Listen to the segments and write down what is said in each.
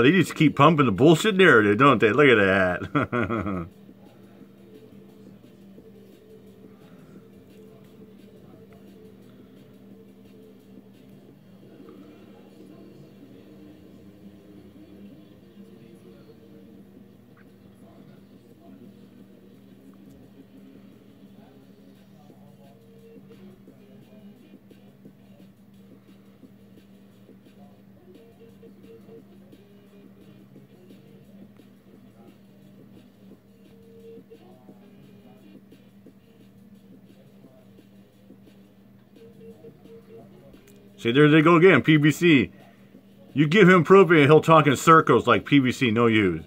They just keep pumping the bullshit narrative, don't they? Look at that. See, there they go again, PBC. You give him propane, he'll talk in circles like PBC, no use.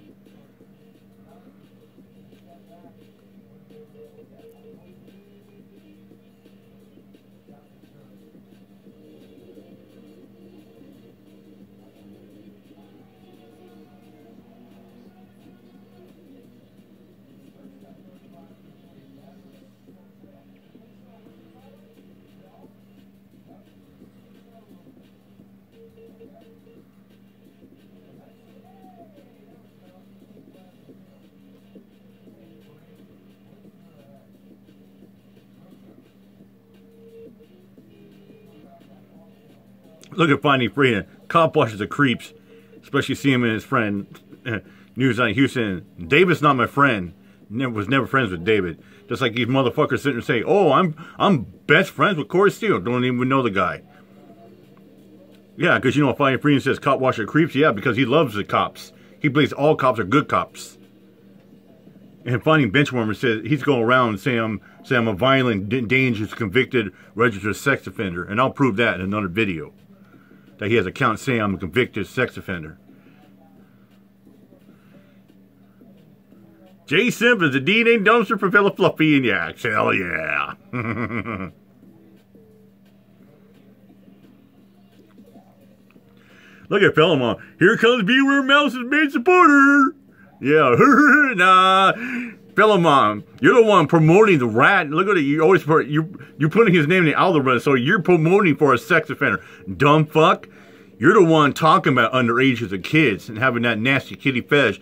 Look at Finding Freedom. Cop watches the creeps, especially see him and his friend uh, News on Houston. David's not my friend. Never was never friends with David. Just like these motherfuckers sitting and say, "Oh, I'm I'm best friends with Corey Steele." Don't even know the guy. Yeah, because you know, Finding Freedom says cop the creeps. Yeah, because he loves the cops. He believes all cops are good cops. And Finding Benchwarmer says he's going around saying I'm saying I'm a violent, dangerous, convicted, registered sex offender, and I'll prove that in another video that he has a count saying I'm a convicted sex offender. Jay Simpson's a DNA dumpster for Philip Fluffy and Yaks. Hell yeah. Look at Philemon. Uh, here comes Beware Mouse's main supporter. Yeah, nah. Philemon, you're the one promoting the rat. Look at it. You always you you're putting his name in the algorithm, so you're promoting for a sex offender. Dumb fuck. You're the one talking about underage as a kids and having that nasty kitty fetish.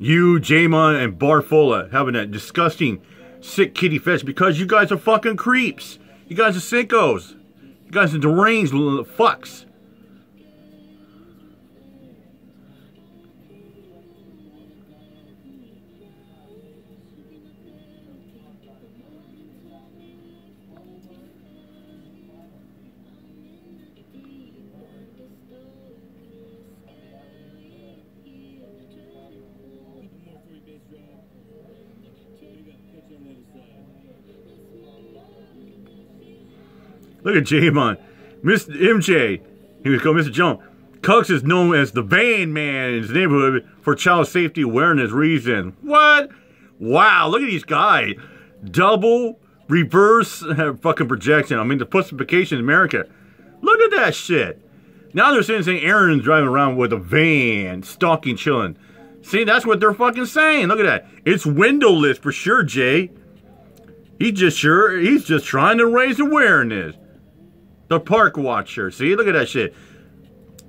You, Jamon, and Barfola having that disgusting, sick kitty fetish because you guys are fucking creeps. You guys are sickos. You guys are deranged fucks. Look at Jamon. Mr. MJ. He was called Mr. Jones. Cucks is known as the van man in his neighborhood for child safety awareness reason. What? Wow, look at these guys. Double, reverse, fucking projection. I mean, the pussification in America. Look at that shit. Now they're saying, saying Aaron's driving around with a van, stalking, chilling. See, that's what they're fucking saying. Look at that. It's windowless for sure, Jay. He's just sure, he's just trying to raise awareness. The park watcher. See, look at that shit.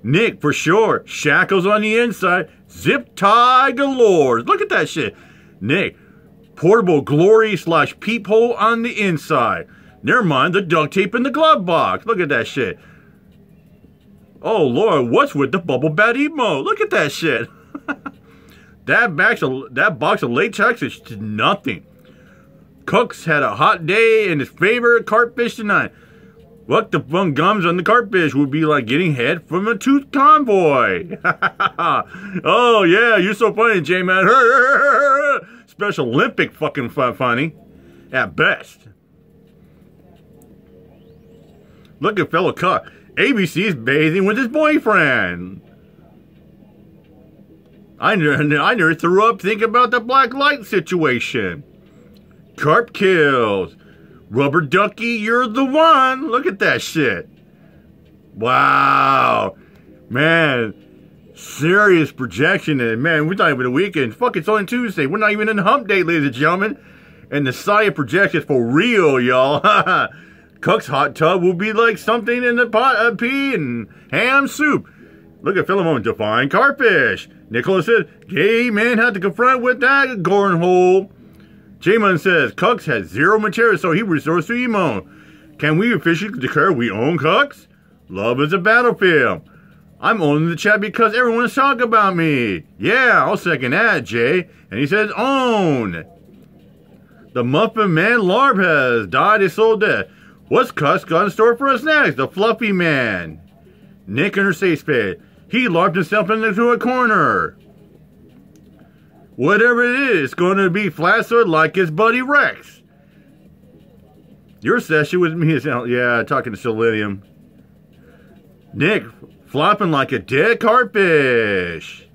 Nick, for sure. Shackles on the inside. Zip tie galore. Look at that shit. Nick, portable glory slash peephole on the inside. Never mind the duct tape in the glove box. Look at that shit. Oh Lord, what's with the bubble bat emo? Look at that shit. that box of that box of latex is nothing. Cooks had a hot day and his favorite carp tonight. What the fun gums on the cartfish would be like getting head from a tooth convoy. oh yeah, you're so funny, J-Man. Special Olympic fucking fun funny. At best. Look at fellow cuck. ABC's bathing with his boyfriend. I never, I never threw up thinking about the black light situation. Carp kills. Rubber Ducky, you're the one. Look at that shit. Wow. Man, serious projection. And man, we're not even a weekend. Fuck, it's only Tuesday. We're not even in hump day, ladies and gentlemen. And the side projection for real, y'all. Cook's hot tub will be like something in the pot of pea and ham soup. Look at Philemon define carpish. Nicholas said, gay man had to confront with that cornhole. Jamon says, Cucks has zero material, so he resorts to emo. Can we officially declare we own Cucks? Love is a battlefield. I'm owning the chat because everyone is talking about me. Yeah, I'll second that, Jay. And he says, own. The Muffin Man Larb has died a soul dead. What's Cuss got in store for us next? The Fluffy Man. Nick in her safe space. He larped himself into a corner. Whatever it is, it's going to be flaccid like his buddy Rex. Your session with me is, oh, yeah, talking to Selenium. Nick, flopping like a dead cartfish.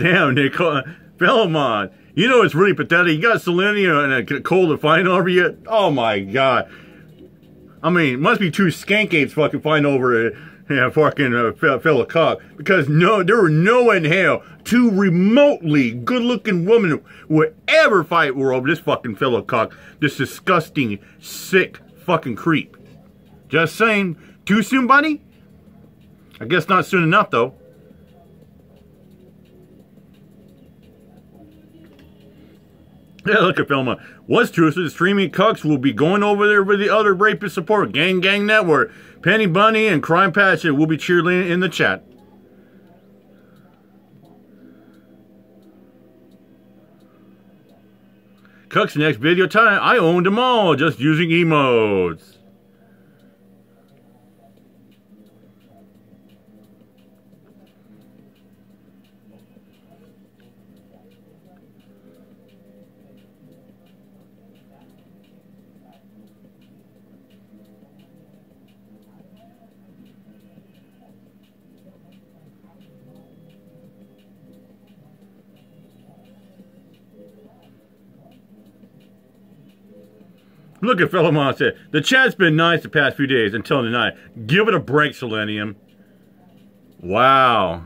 Damn, Nick, Philemon. You know it's really pathetic. You got Selenia and a cold to find over you. Oh my god. I mean, must be two skank apes fucking find over it. Yeah, fucking uh, cock. Because no, there were no in hell two remotely good-looking women would ever fight over this fucking fellow cock. This disgusting, sick fucking creep. Just saying. Too soon, buddy? I guess not soon enough, though. Yeah, look at Filma. What's true is streaming cucks will be going over there with the other rapist support, Gang Gang Network. Penny Bunny and Crime Patchet will be cheerleading in the chat. Cuck's next video time, I owned them all just using emotes. Look at Philemon said, the chat's been nice the past few days until tonight. Give it a break, Selenium. Wow.